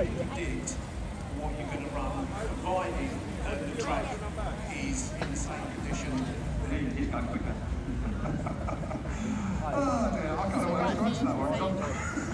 what you did, what you're going to run, provided that the track is in the same condition. He's going quicker. oh dear, I can't wait to answer that one,